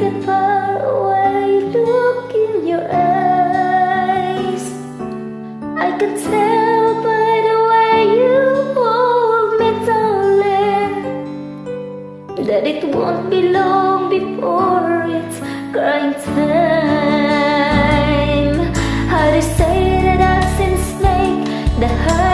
the look in your eyes. I can tell by the way you hold me, darling, that it won't be long before it's crying time. How to say that I've seen snake the hurt.